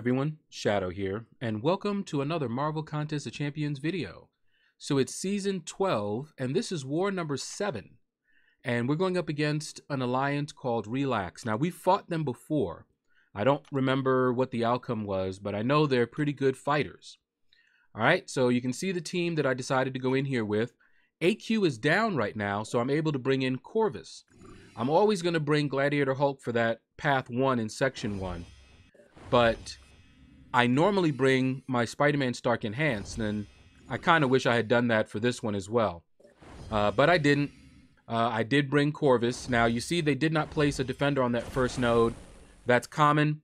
everyone, Shaedow here, and welcome to another Marvel Contest of Champions video. So it's season 12, and this is war number 7. And we're going up against an alliance called Relax. Now, we've fought them before. I don't remember what the outcome was, but I know they're pretty good fighters. All right, so you can see the team that I decided to go in here with. AQ is down right now, so I'm able to bring in Corvus. I'm always going to bring Gladiator Hulk for that Path 1 in Section 1 but I normally bring my Spider-Man Stark Enhanced, and I kind of wish I had done that for this one as well. Uh, but I didn't. Uh, I did bring Corvus. Now, you see they did not place a defender on that first node. That's common.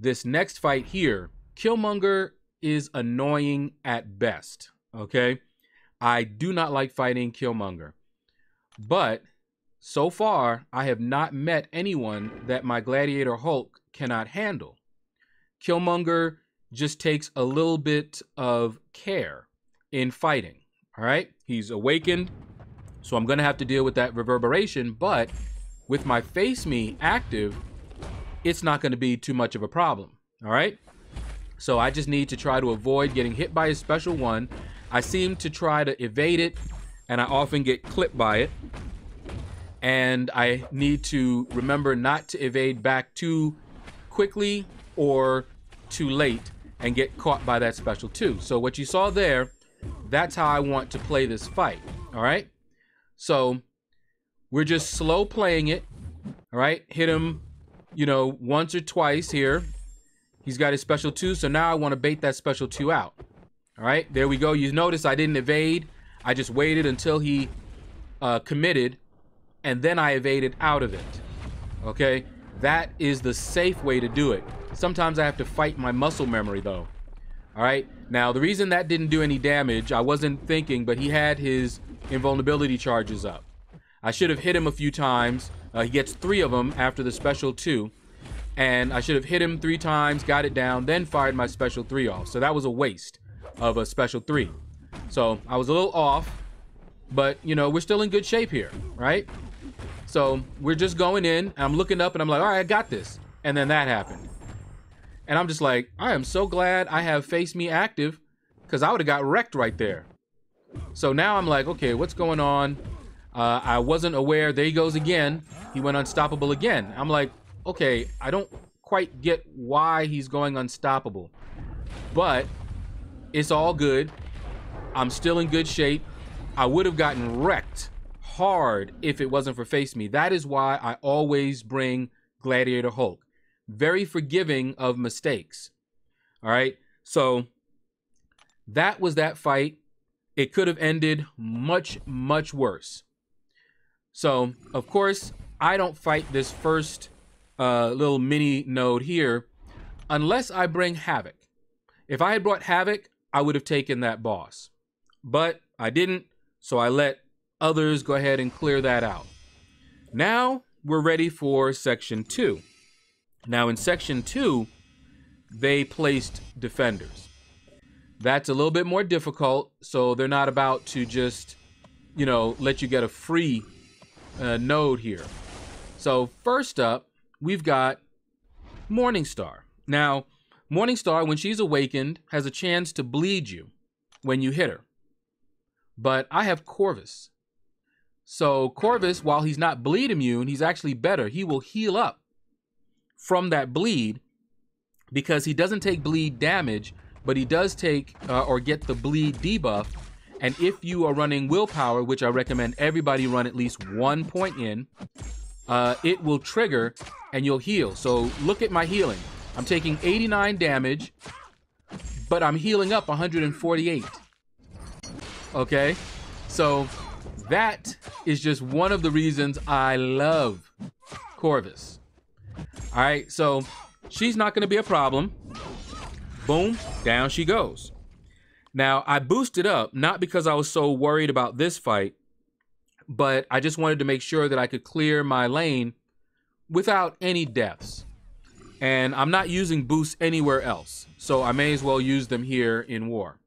This next fight here, Killmonger is annoying at best, okay? I do not like fighting Killmonger. But so far, I have not met anyone that my Gladiator Hulk cannot handle. Killmonger just takes a little bit of care in fighting. All right, he's awakened, so I'm gonna have to deal with that reverberation. But with my face me active, it's not gonna be too much of a problem. All right, so I just need to try to avoid getting hit by a special one. I seem to try to evade it, and I often get clipped by it. And I need to remember not to evade back too quickly or too late and get caught by that special too. So what you saw there, that's how I want to play this fight. All right. So we're just slow playing it. All right. Hit him, you know, once or twice here. He's got his special two. So now I want to bait that special two out. All right. There we go. You notice I didn't evade. I just waited until he uh, committed and then I evaded out of it. Okay. That is the safe way to do it. Sometimes I have to fight my muscle memory though. All right. Now, the reason that didn't do any damage, I wasn't thinking, but he had his invulnerability charges up. I should have hit him a few times. Uh, he gets three of them after the special two. And I should have hit him three times, got it down, then fired my special three off. So that was a waste of a special three. So I was a little off, but you know, we're still in good shape here, right? So we're just going in, and I'm looking up and I'm like, all right, I got this. And then that happened. And I'm just like, I am so glad I have Face Me active because I would have got wrecked right there. So now I'm like, okay, what's going on? Uh, I wasn't aware. There he goes again. He went unstoppable again. I'm like, okay, I don't quite get why he's going unstoppable. But it's all good. I'm still in good shape. I would have gotten wrecked hard if it wasn't for Face Me. That is why I always bring Gladiator Hulk very forgiving of mistakes. All right. So that was that fight. It could have ended much, much worse. So, of course, I don't fight this first uh, little mini node here unless I bring Havoc. If I had brought Havoc, I would have taken that boss. But I didn't, so I let others go ahead and clear that out. Now we're ready for section two. Now, in section two, they placed defenders. That's a little bit more difficult, so they're not about to just, you know, let you get a free uh, node here. So, first up, we've got Morningstar. Now, Morningstar, when she's awakened, has a chance to bleed you when you hit her. But I have Corvus. So, Corvus, while he's not bleed immune, he's actually better. He will heal up from that bleed because he doesn't take bleed damage, but he does take uh, or get the bleed debuff. And if you are running willpower, which I recommend everybody run at least one point in, uh, it will trigger and you'll heal. So look at my healing. I'm taking 89 damage, but I'm healing up 148. Okay? So that is just one of the reasons I love Corvus. All right, so she's not going to be a problem. Boom, down she goes. Now, I boosted up, not because I was so worried about this fight, but I just wanted to make sure that I could clear my lane without any deaths. And I'm not using boosts anywhere else, so I may as well use them here in war.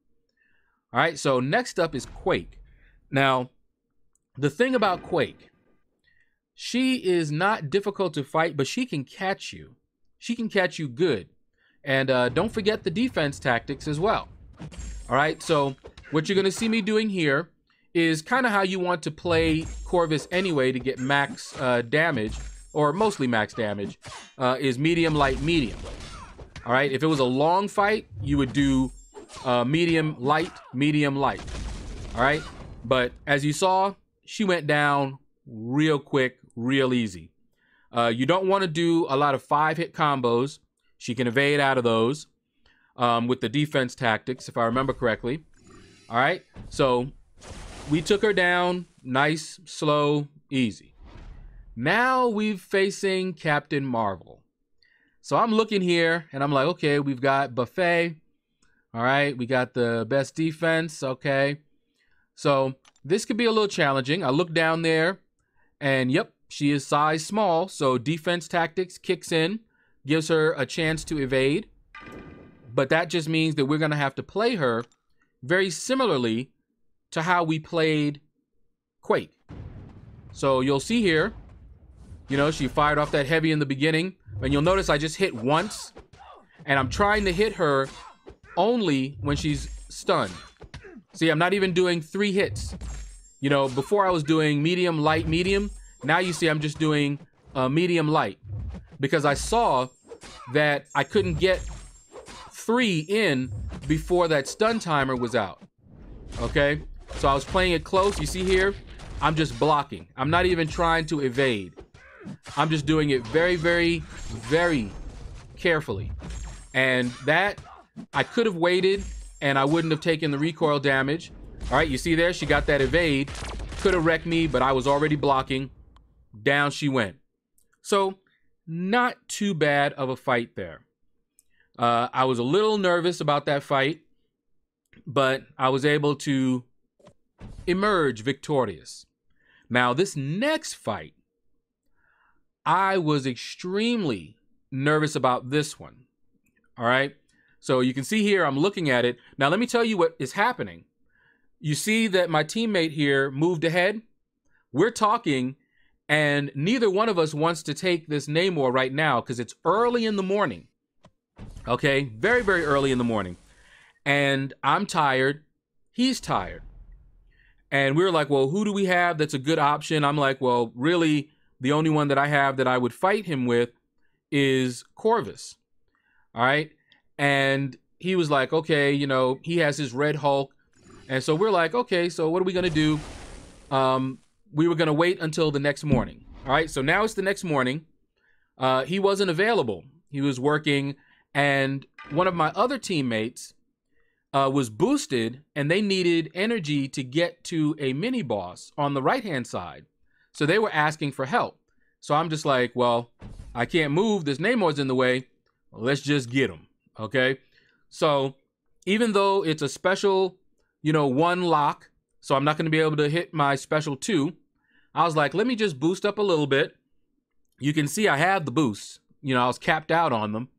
All right, so next up is Quake. Now, the thing about Quake she is not difficult to fight, but she can catch you. She can catch you good. And uh, don't forget the defense tactics as well. All right, so what you're going to see me doing here is kind of how you want to play Corvus anyway to get max uh, damage, or mostly max damage, uh, is medium, light, medium. All right, if it was a long fight, you would do uh, medium, light, medium, light. All right, but as you saw, she went down real quick, real easy. Uh, you don't want to do a lot of five hit combos. She can evade out of those um, with the defense tactics, if I remember correctly. All right, so we took her down nice, slow, easy. Now we're facing Captain Marvel. So I'm looking here and I'm like, okay, we've got Buffet. All right, we got the best defense. Okay. So this could be a little challenging. I look down there and yep, she is size small. So defense tactics kicks in, gives her a chance to evade. But that just means that we're going to have to play her very similarly to how we played Quake. So you'll see here, you know, she fired off that heavy in the beginning. And you'll notice I just hit once. And I'm trying to hit her only when she's stunned. See, I'm not even doing three hits. You know, before I was doing medium, light, medium. Now you see I'm just doing uh, medium, light. Because I saw that I couldn't get three in before that stun timer was out. Okay? So I was playing it close. You see here, I'm just blocking. I'm not even trying to evade. I'm just doing it very, very, very carefully. And that, I could have waited and I wouldn't have taken the recoil damage. All right, you see there, she got that evade. Could have wrecked me, but I was already blocking. Down she went. So, not too bad of a fight there. Uh, I was a little nervous about that fight, but I was able to emerge victorious. Now, this next fight I was extremely nervous about this one. All right. So you can see here, I'm looking at it. Now, let me tell you what is happening. You see that my teammate here moved ahead. We're talking, and neither one of us wants to take this Namor right now because it's early in the morning. Okay. Very, very early in the morning. And I'm tired. He's tired. And we are like, well, who do we have that's a good option? I'm like, well, really, the only one that I have that I would fight him with is Corvus. All right. And he was like, okay, you know, he has his Red Hulk. And so we're like, okay, so what are we going to do? Um, we were going to wait until the next morning. All right. So now it's the next morning. Uh, he wasn't available. He was working. And one of my other teammates uh, was boosted and they needed energy to get to a mini boss on the right hand side. So they were asking for help. So I'm just like, well, I can't move. This Namor's in the way. Well, let's just get him. Okay. So even though it's a special, you know, one lock, so I'm not going to be able to hit my special two, I was like, let me just boost up a little bit. You can see I have the boosts. You know, I was capped out on them.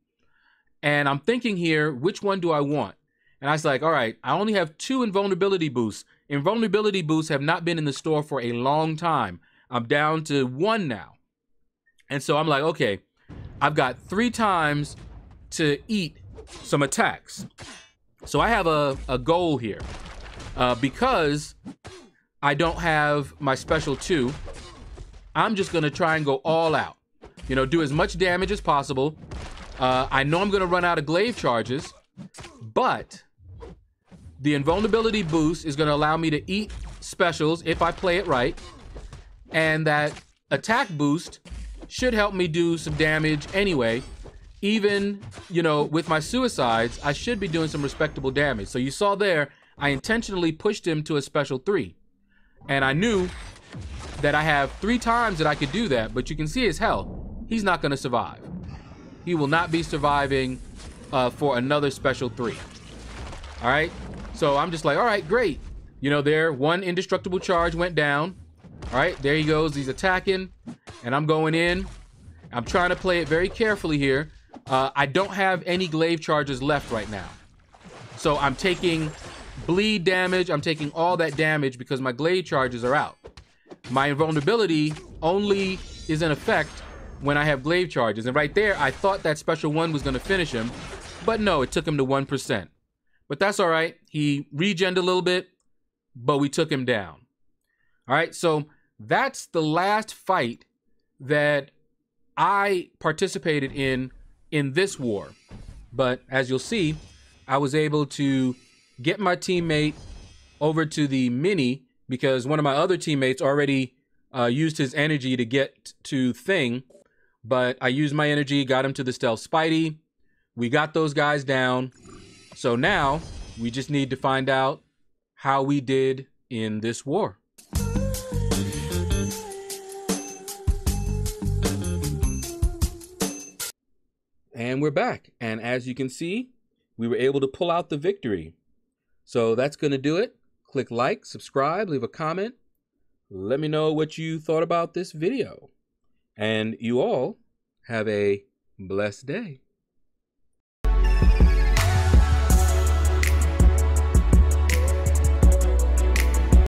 And I'm thinking here, which one do I want? And I was like, all right, I only have two invulnerability boosts. Invulnerability boosts have not been in the store for a long time. I'm down to one now. And so I'm like, okay, I've got three times to eat some attacks. So I have a, a goal here. Uh, because I don't have my special two, I'm just to try and go all out. You know, do as much damage as possible. Uh, I know I'm to run out of glaive charges, but the invulnerability boost is to allow me to eat specials if I play it right and that attack boost should help me do some damage anyway. Even, you know, with my suicides, I should be doing some respectable damage. So you saw there, I intentionally pushed him to a special three. And I knew that I have three times that I could do that, but you can see his health. He's not going to survive. He will not be surviving uh, for another special three. All right. So I'm just like, all right, great. You know, there, one indestructible charge went down. All right, there he goes. He's attacking, and I'm going in. I'm trying to play it very carefully here. Uh, I don't have any glaive charges left right now. So I'm taking bleed damage. I'm taking all that damage because my glaive charges are out. My invulnerability only is in effect when I have glaive charges. And right there, I thought that special one was going to finish him. But no, it took him to 1%. But that's all right. He regened a little bit, but we took him down. All right, so that's the last fight that I participated in in this war. But as you'll see, I was able to get my teammate over to the mini because one of my other teammates already uh, used his energy to get to Thing. But I used my energy, got him to the Stealth Spidey. We got those guys down. So now we just need to find out how we did in this war. And we're back. And as you can see, we were able to pull out the victory. So that's going to do it. Click like, subscribe, leave a comment. Let me know what you thought about this video. And you all have a blessed day.